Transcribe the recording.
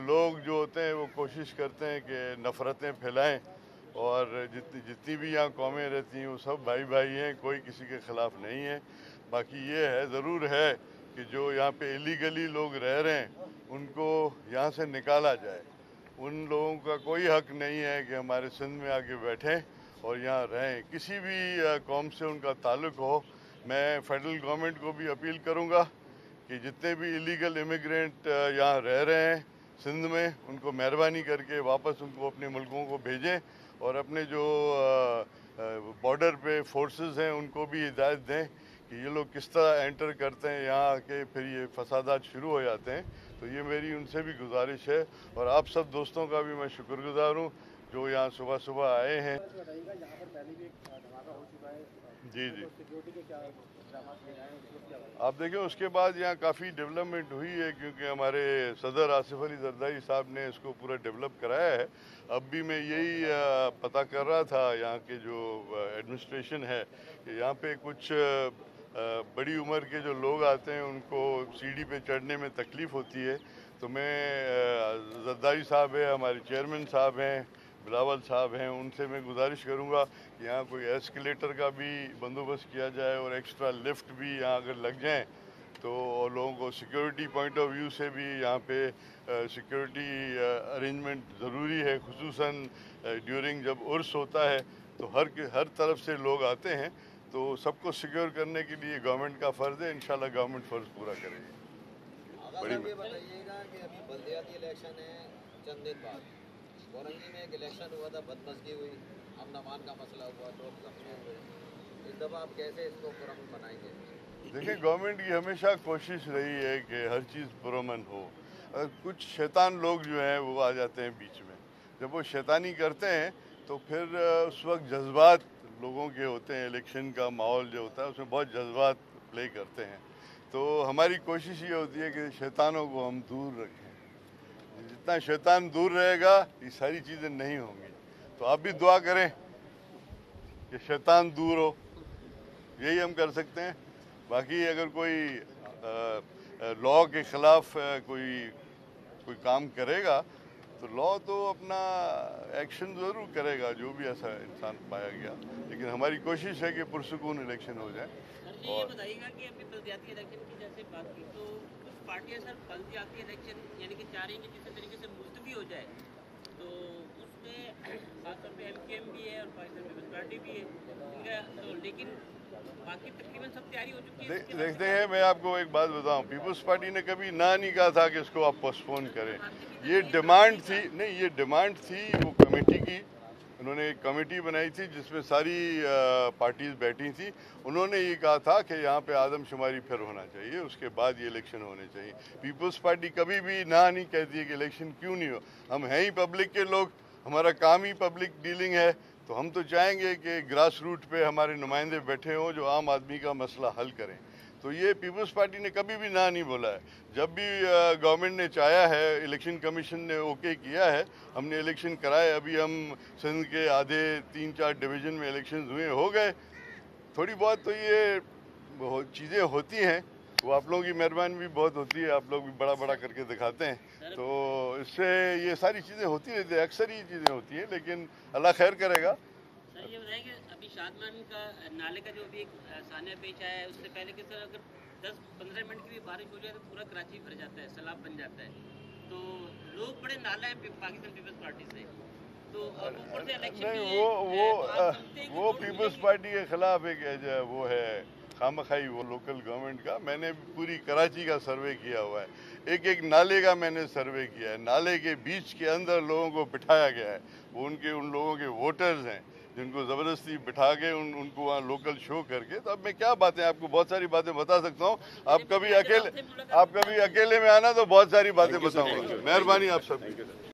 लोग जो होते हैं वो कोशिश करते हैं कि नफ़रतें फैलाएँ और जितनी जितनी भी यहाँ कौमें रहती हैं वो सब भाई भाई हैं, कोई किसी के ख़िलाफ़ नहीं है। बाकी ये है, ज़रूर है कि जो यहाँ पे इलीगली लोग रह रहे हैं, उनको यहाँ से निकाला जाए। उन लोगों का कोई हक नहीं है कि हमारे सिंध में आके बैठें और यहाँ रहें। किसी भी कौम से उनका ताल्लुक हो, मैं फेडरल गवर्नमेंट को भी अपील करूँगा कि जितने भी इलीगल इमिग्रेंट यहाँ रह रहे हैं सिंध में उनको मेहरबानी करके वापस उनको अपने मुल्कों को भेजें और अपने जो बॉर्डर पे फोर्सेस हैं, उनको भी हिदायत दें कि ये लोग किस तरह एंटर करते हैं, यहाँ आके फिर ये फसादात शुरू हो जाते हैं। तो ये मेरी उनसे भी गुजारिश है और आप सब दोस्तों का भी मैं शुक्रगुजार हूँ। जो यहाँ सुबह सुबह आए हैं। जी जी। आप देखें उसके बाद यहाँ काफ़ी डेवलपमेंट हुई है क्योंकि हमारे सदर आसिफ अली जरदारी साहब ने इसको पूरा डेवलप कराया है। अब भी मैं यही पता कर रहा था यहाँ के जो एडमिनिस्ट्रेशन है कि यहाँ पे कुछ बड़ी उम्र के जो लोग आते हैं उनको सीढ़ी पे चढ़ने में तकलीफ़ होती है। तो मैं जरदारी साहब है हमारे चेयरमैन साहब हैं बिलावल साहब हैं उनसे मैं गुजारिश करूँगा कि यहाँ कोई एस्केलेटर का भी बंदोबस्त किया जाए और एक्स्ट्रा लिफ्ट भी यहाँ अगर लग जाएँ तो और लोगों को सिक्योरिटी पॉइंट ऑफ़ व्यू से भी यहाँ पे सिक्योरिटी अरेंजमेंट ज़रूरी है। खसूस ड्यूरिंग जब उर्स होता है तो हर हर तरफ़ से लोग आते हैं तो सबको सिक्योर करने के लिए गवर्नमेंट का फ़र्ज़ है। इन गवर्नमेंट फ़र्ज़ पूरा करेगी। बड़ी बताइएगा कि अभी बल्दियाती इलेक्शन है चंद दिन बाद में एक इलेक्शन हुआ था हुई। का मसला हुआ, लोग जख्मी हुए। इस दफ़ा आप कैसे इसको पुरमन बनाएँगे? देखिए गवर्नमेंट की हमेशा कोशिश रही है कि हर चीज़ पुरमन हो। कुछ शैतान लोग जो हैं, वो आ जाते हैं बीच में। जब वो शैतानी करते हैं तो फिर उस वक्त जज्बात लोगों के होते हैं। इलेक्शन का माहौल जो होता है, उसमें बहुत जज्बात प्ले करते हैं। तो हमारी कोशिश ये होती है कि शैतानों को हम दूर रखें। जितना शैतान दूर रहेगा ये सारी चीज़ें नहीं होंगी। तो आप भी दुआ करें कि शैतान दूर हो। यही हम कर सकते हैं। बाकी अगर कोई लॉ के ख़िलाफ़ कोई कोई काम करेगा तो लॉ तो अपना एक्शन ज़रूर करेगा जो भी ऐसा इंसान पाया गया। लेकिन हमारी कोशिश है कि पुरसकून इलेक्शन हो जाए। और बताइएगा कि अभी इलेक्शन की जैसे बात की तो पार्टियाँ सर बलदियाती इलेक्शन यानी कि चाह रही कि जिस तरीके से मुलतवी हो जाए तो उसमें खासतौर पे एम भी है और पाकिस्तान पीपल्स पार्टी भी है तो लेकिन बाकी तकरीबन सब तैयारी हो चुकी है देखते हैं मैं आपको एक बात बताऊँ। पीपल्स पार्टी ने कभी ना नहीं कहा था कि इसको आप पोस्टपोन करें। हाँ, ये डिमांड थी नहीं ये डिमांड थी वो कमेटी की। उन्होंने एक कमेटी बनाई थी जिसमें सारी पार्टीज़ बैठी थी। उन्होंने ये कहा था कि यहाँ पे आदमशुमारी फिर होना चाहिए, उसके बाद ये इलेक्शन होने चाहिए। पीपल्स पार्टी कभी भी ना, नहीं कहती है कि इलेक्शन क्यों नहीं हो। हम हैं ही पब्लिक के लोग, हमारा काम ही पब्लिक डीलिंग है। तो हम तो चाहेंगे कि ग्रास रूट पे हमारे नुमाइंदे बैठे हों जो आम आदमी का मसला हल करें। तो ये पीपल्स पार्टी ने कभी भी ना नहीं बोला है। जब भी गवर्नमेंट ने चाहा है इलेक्शन कमीशन ने ओके किया है, हमने इलेक्शन कराए, अभी हम सिंध के आधे तीन चार डिवीज़न में इलेक्शन हुए, हो गए। थोड़ी बहुत तो ये चीज़ें होती हैं। वो आप लोगों की मेहरबानी भी बहुत होती है आप लोग भी बड़ा बड़ा करके दिखाते हैं। तो इससे ये सारी चीज़ें होती रहती है अक्सर ये चीज़ें होती हैं लेकिन अल्लाह खैर करेगा। सर ये बताएँ अभी शादमान का नाले का जो अभी सानिया पेश आया है उससे पहले कि सर अगर दस पंद्रह मिनट की भी बारिश हो जाए तो पूरा कराची भर जाता है सैलाब बन जाता है। तो लोग बड़े नाला है पाकिस्तान पीपल्स पार्टी से। तो ऊपर से इलेक्शन नहीं वो वो वो पीपल्स पार्टी के खिलाफ एक वो है खाम खाई वो लोकल गवर्नमेंट का। मैंने पूरी कराची का सर्वे किया हुआ है। एक एक नाले का मैंने सर्वे किया है। नाले के बीच के अंदर लोगों को बिठाया गया है। वो उनके उन लोगों के वोटर्स हैं जिनको ज़बरदस्ती बिठा के उन उनको वहाँ लोकल शो करके। तो अब मैं क्या बातें आपको बहुत सारी बातें बता सकता हूँ। आप कभी अकेले आप कभी अकेले में आना तो बहुत सारी बातें बताऊँगा। मेहरबानी आप सब।